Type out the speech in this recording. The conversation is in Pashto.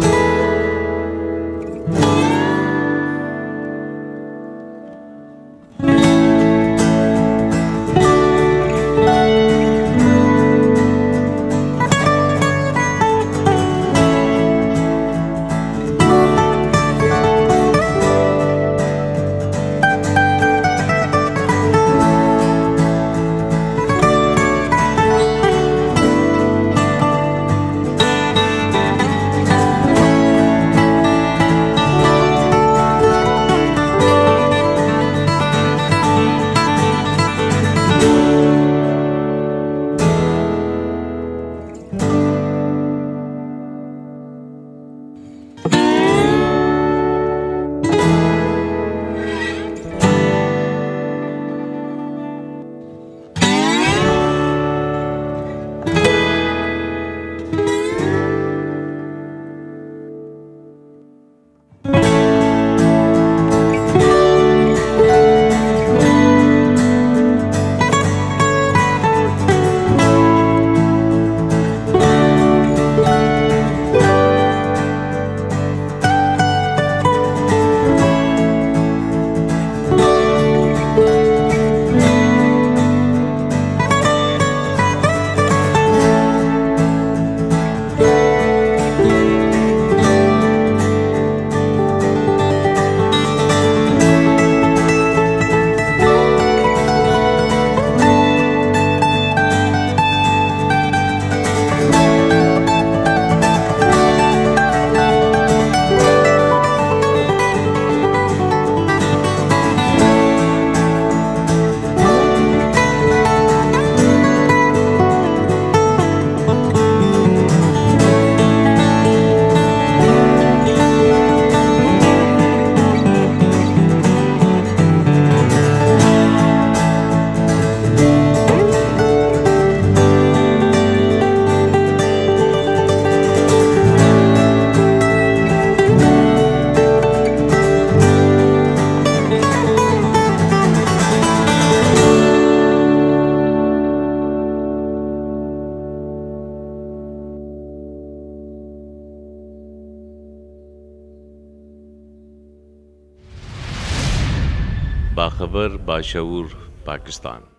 thank you باخبر باشعور پاکستان